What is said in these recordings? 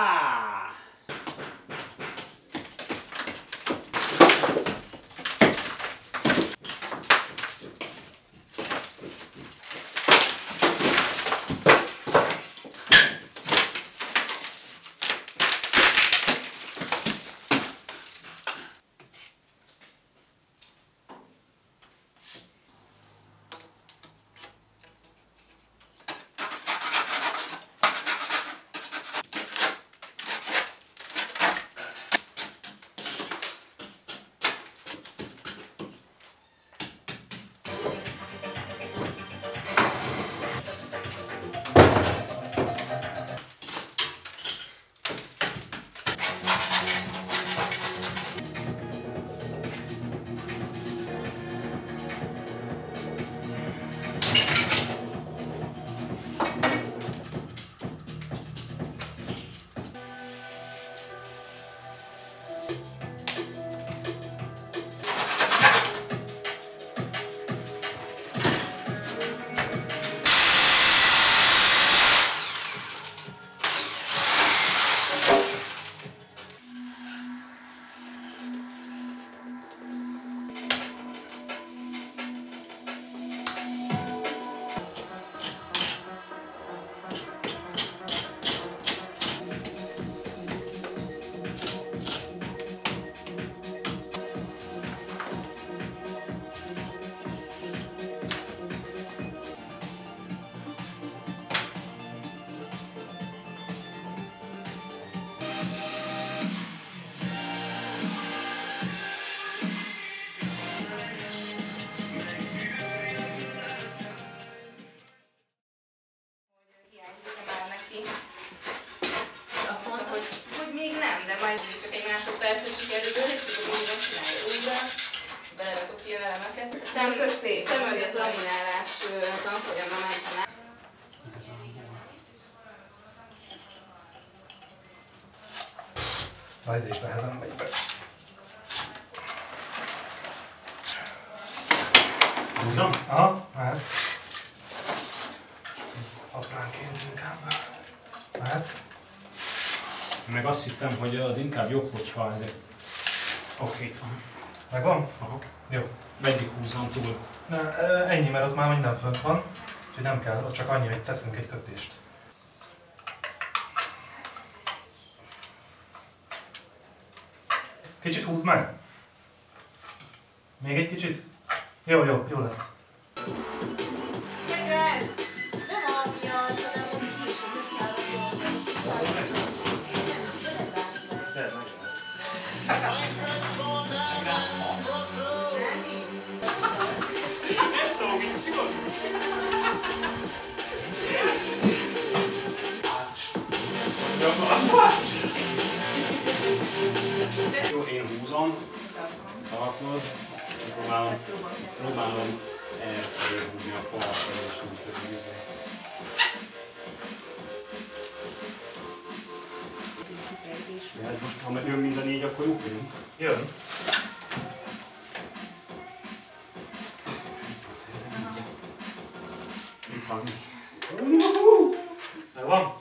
Five. Hoppá! Csak egy másodperces sikerül, és akkor úgy megcsinálja újra. Belerakok ki a elemeket. Szem, szemöldött laminálás tanfolyamra mentem el. Majd is nehezen megy be. Húzom? Aha, mehet. Apránként inkább. Mehet. Meg azt hittem, hogy az inkább jobb, hogyha ezek... Oké, itt van. Megvan? Aha. Jó. Meddig húzom túl? Na, ennyi, mert ott már minden fönt van. Úgyhogy nem kell, ott csak annyi, hogy teszünk egy kötést. Kicsit húzd meg. Még egy kicsit? Jó, jó, jó lesz. Jó, én húzom. Tartod. Próbálom, próbálom elfelé húzni a falat, és úgy, hogy nézzük. De hát most, ha jön mind a négy, akkor jó jön. Itt van. Megvan?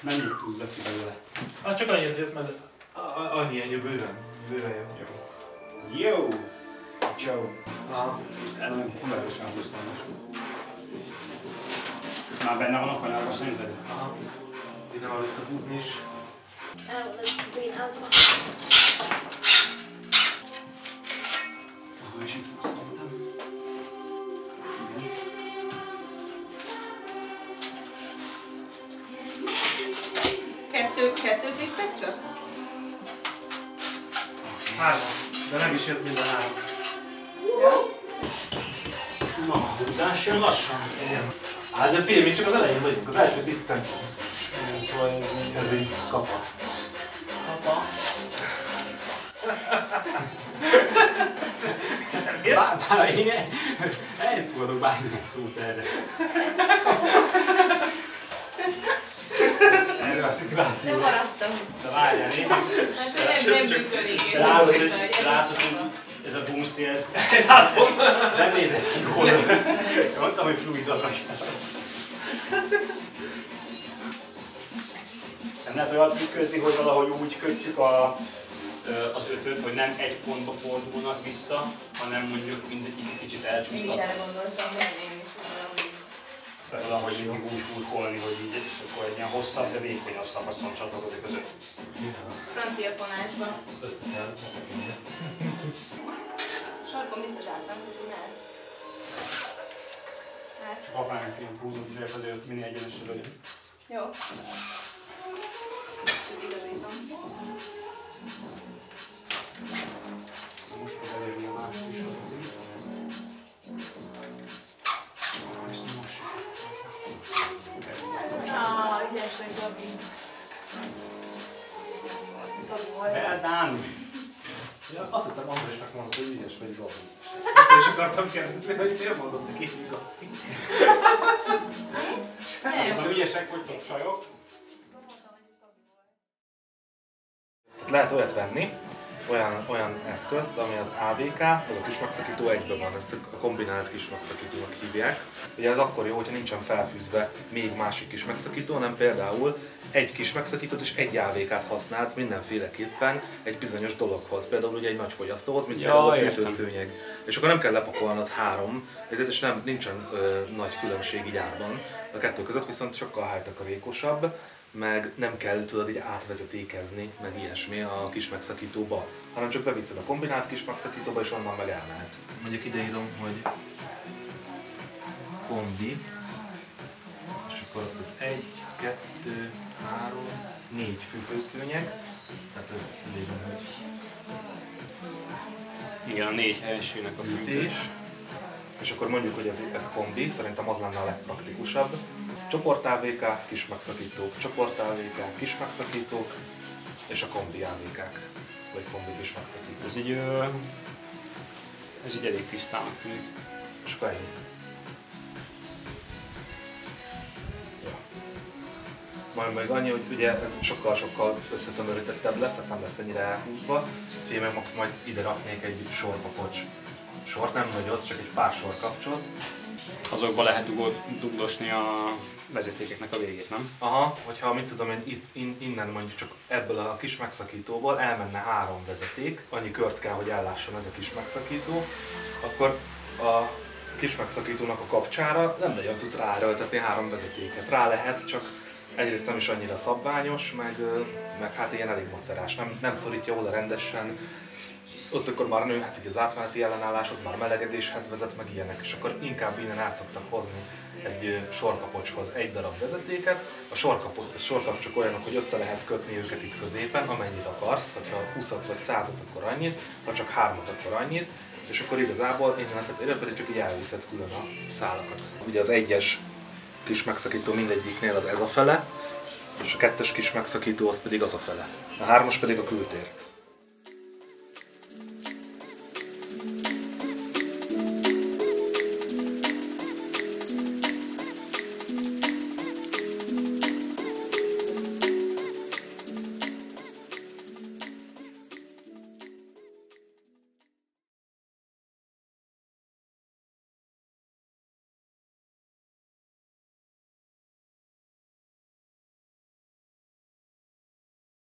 Mennyit húzzak ki belőle? Hát csak annyi azért, mert a- a- annyi, ennyi bőven. Bőven jó. Jó. Jó. Ciao. Ez nem hullámosan húztam most. Már benne van a kanyarban szerinted? Aha. Ide van visszahúzni is. Aha, és itt van szerintem. Igen. Kettő, kettőt visztek csak? Három. De nem is jött mind a három. Na, húzás jön lassan. Igen. Hát de figyelj, még csak az elején vagyunk, az első 10 centi. Igen, szóval ez ez így kapa. Apa. Bár, bár én elfogadok bármilyen szót erre. Erre a Nem szituációra. maradtam. De várjál, nézzük. Hát ez nem, nem működik. Látod, hogy, látod, ez a boomsti, ez Látom. ez nem nézett ki jól. Mondtam, hogy fluid azt. Nem lehet olyat trükközni, hogy valahogy úgy kötjük a, az ötöt, hogy nem egy pontba fordulnak vissza, hanem mondjuk mindegy egy kicsit is elcsúsznak. erre gondoltam, hogy én is valahogy. Mindig úgy hurkolni, hogy így, és akkor egy ilyen hosszabb, de vékonyabb szakaszon csatlakozik az öt. Francia fonásban. Össze kell. Sarkon biztos átment, hogy mehet. Hát, Csak apának ilyen húzott azért, azért minél egyenesre legyen. jó. Igazítom. Vagy, Gabi. Beldán! Ja, azt hittem Andrásnak mondott, hogy ügyes vagy Gabi. Ezt is akartam kérdezni, hogy miért mondott neki, hogy Gabi. Nem. Ügyesek vagytok, csajok, Lehet olyat venni, olyan, olyan eszközt, ami az AVK, az a kis megszakító egyben van, ezt a kombinált kis megszakítónak hívják. Ugye ez akkor jó, hogyha nincsen felfűzve még másik kis megszakító, hanem például egy kis megszakítót és egy AVK-t használsz mindenféleképpen egy bizonyos dologhoz. Például ugye egy nagy fogyasztóhoz, mint Ja, például a értem. fűtőszőnyeg. És akkor nem kell lepakolnod három, ezért is nem, nincsen ö, nagy különbség így árban. A kettő között viszont sokkal hájtakarékosabb, meg nem kell tudod így átvezetékezni, meg ilyesmi a kis megszakítóba, hanem csak beviszed a kombinált kis megszakítóba, és onnan meg elmehet. Mondjuk ideírom, hogy kombi, és akkor ott az egy, kettő, három, négy fűtőszőnyeg, tehát ez ideírom, hogy igen, a négy helyesének a fűtés. fűtés, és akkor mondjuk, hogy ez, ez kombi, szerintem az lenne a legpraktikusabb. Csoport AVK, kis megszakítók, csoport AVK, kis megszakítók, és a kombi AVK-k, vagy kombi kis megszakító. Ez így, ez így elég tisztának tűnik. És akkor ennyi. Ja. Majd még annyi, hogy ugye ez sokkal-sokkal összetömörítettebb lesz, tehát nem lesz ennyire elhúzva. Én meg max majd ide raknék egy sorkapocs sort, nem nagyot, csak egy pár sor kapcsolat. Azokba lehet dugod- duglosni a vezetékeknek a végét, nem? Aha, hogyha mit tudom én, in, innen mondjuk csak ebből a kis megszakítóból elmenne három vezeték, annyi kört kell, hogy ellásson ez a kis megszakító, akkor a kis megszakítónak a kapcsára nem nagyon tudsz ráerőltetni három vezetéket. Rá lehet, csak egyrészt nem is annyira szabványos, meg, meg hát ilyen elég macerás, nem, nem szorítja oda rendesen, ott akkor már nő, hát így az átmeneti ellenállás, az már melegedéshez vezet, meg ilyenek, és akkor inkább innen el szoktak hozni egy sorkapocshoz egy darab vezetéket. A sorkapocs, a sorkapocsok olyanok, hogy össze lehet kötni őket itt középen, amennyit akarsz, hogyha 20 vagy 100 akkor annyit, ha csak hármat, akkor annyit, és akkor igazából innen tehát pedig csak így elviszed külön a szálakat. Ugye az egyes kis megszakító mindegyiknél az ez a fele, és a kettes kis megszakító az pedig az a fele. A hármas pedig a kültér.